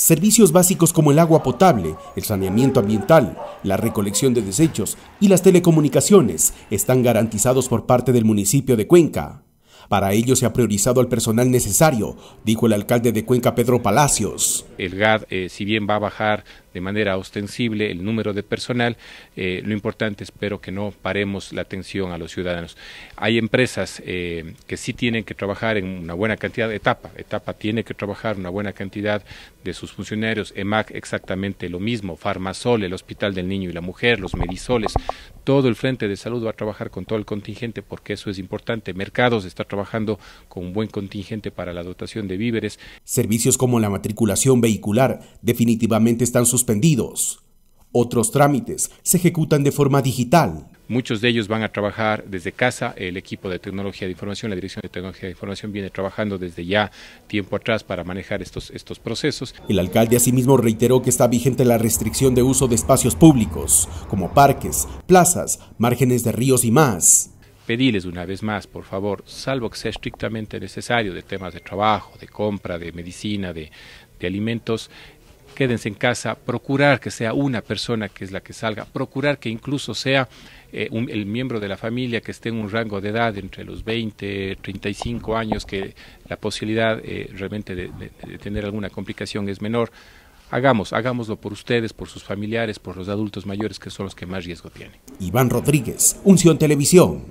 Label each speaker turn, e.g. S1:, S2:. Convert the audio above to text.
S1: Servicios básicos como el agua potable, el saneamiento ambiental, la recolección de desechos y las telecomunicaciones están garantizados por parte del municipio de Cuenca. Para ello se ha priorizado al personal necesario, dijo el alcalde de Cuenca, Pedro Palacios.
S2: El GAD, eh, si bien va a bajar de manera ostensible el número de personal, eh, lo importante espero que no paremos la atención a los ciudadanos. Hay empresas eh, que sí tienen que trabajar en una buena cantidad, etapa, etapa tiene que trabajar una buena cantidad de sus funcionarios, EMAC exactamente lo mismo, Farmasol, el Hospital del Niño y la Mujer, los Medisoles, todo el Frente de Salud va a trabajar con todo el contingente porque eso es importante. Mercados está trabajando con un buen contingente para la dotación de víveres.
S1: Servicios como la matriculación vehicular definitivamente están suspendidos. Otros trámites se ejecutan de forma digital.
S2: Muchos de ellos van a trabajar desde casa. El equipo de tecnología de información, la dirección de tecnología de información viene trabajando desde ya tiempo atrás para manejar estos, estos procesos.
S1: El alcalde asimismo reiteró que está vigente la restricción de uso de espacios públicos, como parques, plazas, márgenes de ríos y más
S2: pedirles una vez más, por favor, salvo que sea estrictamente necesario de temas de trabajo, de compra, de medicina, de, de alimentos, quédense en casa, procurar que sea una persona que es la que salga, procurar que incluso sea eh, el miembro de la familia que esté en un rango de edad entre los 20, 35 años, que la posibilidad eh, realmente de, de tener alguna complicación es menor. Hagamos, hagámoslo por ustedes, por sus familiares, por los adultos mayores que son los que más riesgo tienen.
S1: Iván Rodríguez, Unción Televisión.